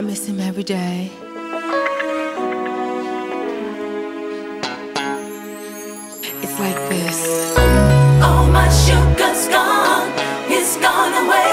I miss him every day. It's like this. Oh, my sugar's gone. It's gone away.